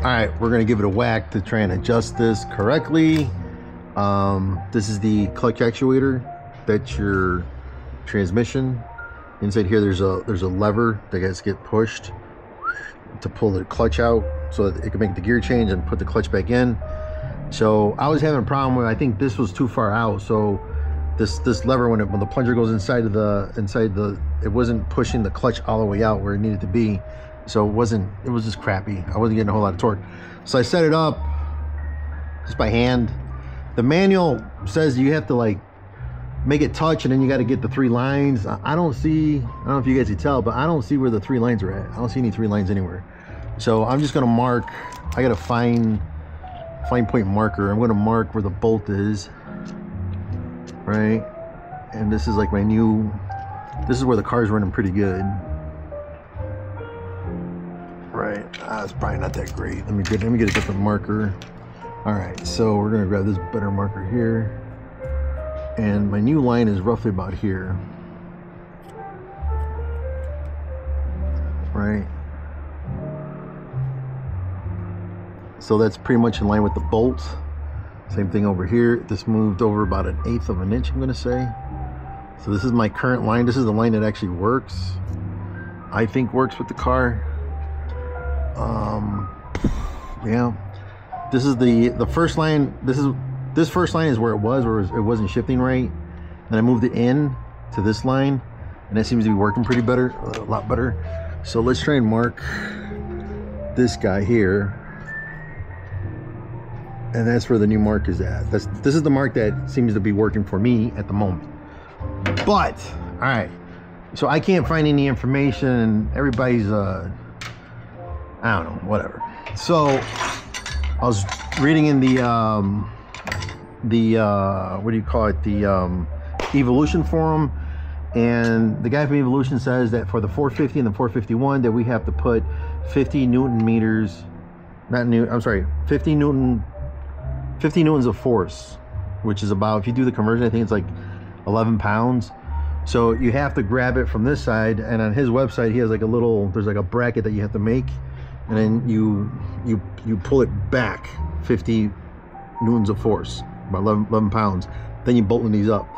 All right, we're gonna give it a whack to try and adjust this correctly. Um, this is the clutch actuator. That's your transmission. Inside here, there's a there's a lever that to get pushed to pull the clutch out so that it can make the gear change and put the clutch back in. So I was having a problem with I think this was too far out. So this this lever when it when the plunger goes inside of the inside the it wasn't pushing the clutch all the way out where it needed to be. So it wasn't it was just crappy. I wasn't getting a whole lot of torque. So I set it up just by hand. The manual says you have to like make it touch and then you got to get the three lines. I don't see, I don't know if you guys can tell, but I don't see where the three lines are at. I don't see any three lines anywhere. So I'm just gonna mark, I got a fine, fine point marker. I'm gonna mark where the bolt is, right? And this is like my new, this is where the car's running pretty good. Ah, it's probably not that great. Let me get, let me get a different marker. All right, so we're gonna grab this better marker here. And my new line is roughly about here. Right? So that's pretty much in line with the bolt. Same thing over here. This moved over about an eighth of an inch I'm gonna say. So this is my current line. This is the line that actually works. I think works with the car um yeah. This is the the first line this is this first line is where it was where it wasn't shifting right. Then I moved it in to this line and it seems to be working pretty better a lot better. So let's try and mark this guy here. And that's where the new mark is at. That's this is the mark that seems to be working for me at the moment. But all right. So I can't find any information. And everybody's uh I don't know whatever. So I was reading in the um the uh, what do you call it? The um, Evilution forum and the guy from Evilution says that for the 450 and the 451 that we have to put 50 newton meters not new i'm sorry 50 newton 50 newtons of force which is about if you do the conversion i think it's like 11 pounds. So you have to grab it from this side and on his website he has like a little there's like a bracket that you have to make and then you you you pull it back 50 newtons of force about 11, 11 pounds. Then you bolting these up.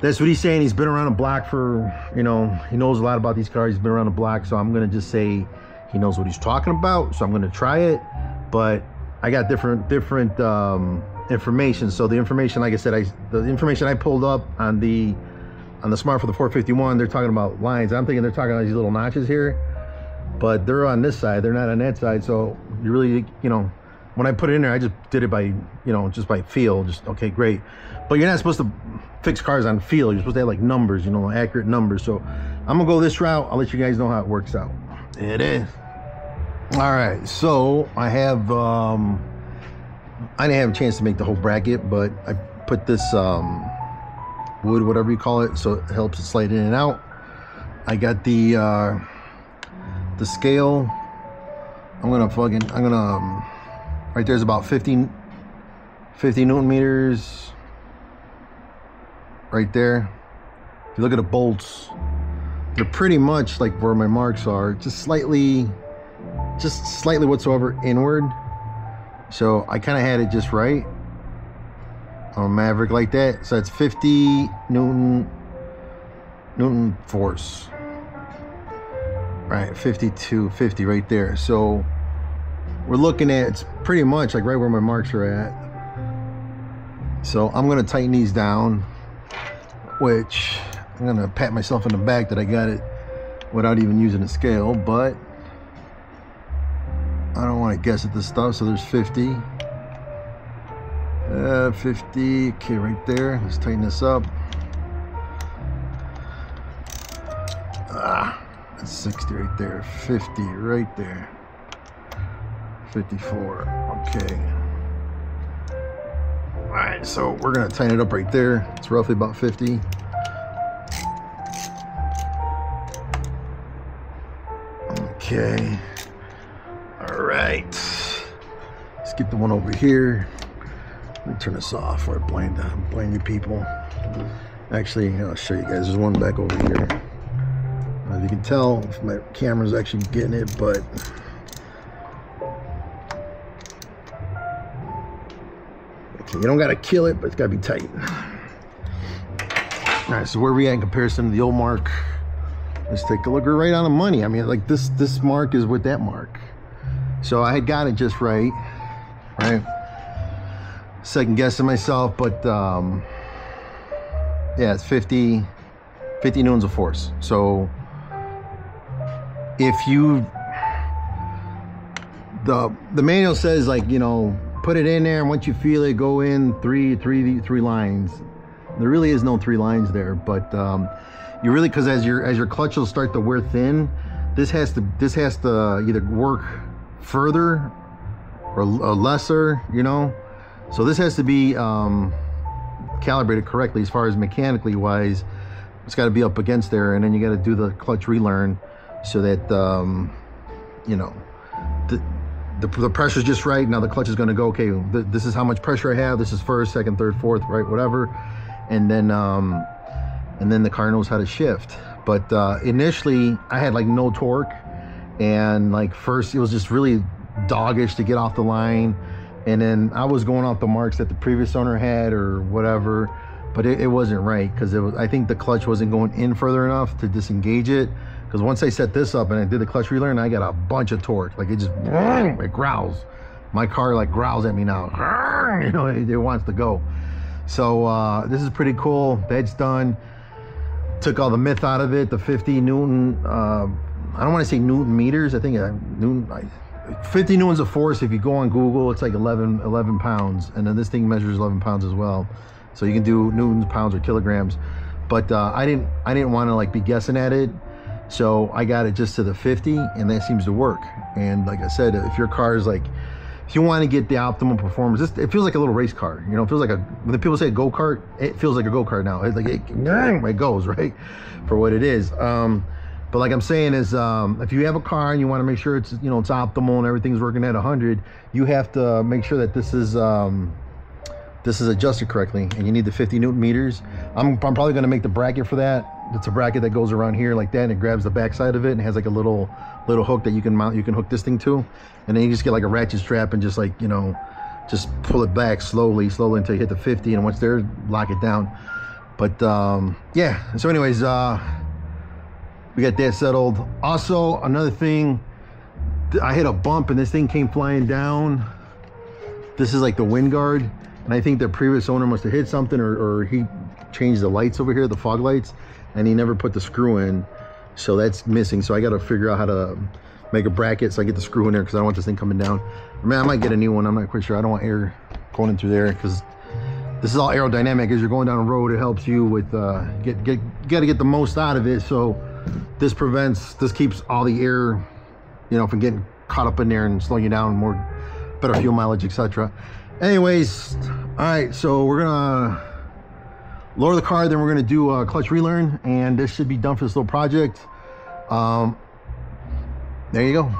That's what he's saying. He's been around the block for you know he knows a lot about these cars. He's been around the block. So i'm gonna just say he knows what he's talking about. So i'm gonna try it. But i got different different um information. So the information like i said i the information i pulled up on the on the smart for the 451 they're talking about lines. I'm thinking they're talking about these little notches here but they're on this side they're not on that side so you really you know when I put it in there, I just did it by, you know, just by feel, just, okay, great. But you're not supposed to fix cars on feel. You're supposed to have like numbers, you know, accurate numbers. So I'm gonna go this route. I'll let you guys know how it works out. It is. All right, so I have, um, I didn't have a chance to make the whole bracket, but I put this um, wood, whatever you call it, so it helps it slide in and out. I got the, uh, the scale. I'm gonna fucking, I'm gonna, um, right there's about 15 50 newton meters right there. If you look at the bolts they're pretty much like where my marks are just slightly just slightly whatsoever inward. So I kind of had it just right. On a Maverick like that so that's 50 newton newton force right 52 50 right there. So we're looking at it's pretty much like right where my marks are at. So I'm gonna tighten these down which I'm gonna pat myself in the back that I got it without even using a scale but I don't want to guess at this stuff so there's 50 uh, 50 okay right there. Let's tighten this up 60 right there 50 right there. 54 okay. All right so we're gonna tighten it up right there. It's roughly about 50 okay. All right let's get the one over here. Let me turn this off or blind uh, blind you people. Actually I'll show you guys. There's one back over here you can tell, if my camera's actually getting it, but okay, you don't gotta kill it, but it's gotta be tight. All right, so where we at in comparison to the old mark? Let's take a look. We're right on the money. I mean, like this this mark is with that mark. So I had got it just right, right? Second guessing myself, but um, yeah, it's 50, 50 newtons of force. So if you, the the manual says like you know put it in there, and once you feel it, go in three three three lines. There really is no three lines there, but um, you really because as your as your clutch will start to wear thin, this has to this has to either work further or, or lesser, you know. So this has to be um, calibrated correctly as far as mechanically wise. It's got to be up against there, and then you got to do the clutch relearn so that um, you know the, the the pressure's just right. Now the clutch is going to go. Okay, th this is how much pressure I have. This is first, second, third, fourth, right, whatever and then um, and then the car knows how to shift. But uh, initially, I had like no torque, and like first it was just really doggish to get off the line, and then I was going off the marks that the previous owner had or whatever, but it, it wasn't right because it was. I think the clutch wasn't going in further enough to disengage it. Because once I set this up and I did the clutch relearn, I got a bunch of torque. Like it just it growls. My car like growls at me now. You know, it, it wants to go. So uh, this is pretty cool. Bed's done. Took all the myth out of it. The 50 Newton, uh, I don't want to say Newton meters. I think uh, Newton, 50 Newtons of force. If you go on Google, it's like 11, 11 pounds. And then this thing measures 11 pounds as well. So you can do Newtons, pounds, or kilograms. But uh, I didn't, I didn't want to like be guessing at it. So I got it just to the 50 and that seems to work. And like I said, if your car is like if you want to get the optimal performance, this, it feels like a little race car. You know, it feels like a, when people say go kart, it feels like a go kart now. It's like, it, it goes, right? For what it is. Um, but like I'm saying is, um, if you have a car and you want to make sure it's, you know, it's optimal and everything's working at 100, you have to make sure that this is, um, this is adjusted correctly and you need the 50 newton meters. I'm, I'm probably going to make the bracket for that. It's a bracket that goes around here like that and it grabs the back side of it and has like a little little hook that you can mount you can hook this thing to. And then you just get like a ratchet strap and just like you know just pull it back slowly slowly until you hit the 50 and once there lock it down. But um yeah. So anyways uh we got that settled. Also another thing i hit a bump and this thing came flying down. This is like the wind guard and i think the previous owner must have hit something or, or he changed the lights over here the fog lights and he never put the screw in so that's missing. So i got to figure out how to make a bracket so i get the screw in there because i don't want this thing coming down. I i might get a new one i'm not quite sure. I don't want air going in through there because this is all aerodynamic. As you're going down the road it helps you with uh get get got to get the most out of it. So this prevents this keeps all the air you know from getting caught up in there and slowing you down more better fuel mileage etc anyways all right so we're gonna lower the car then we're going to do a clutch relearn and this should be done for this little project. Um there you go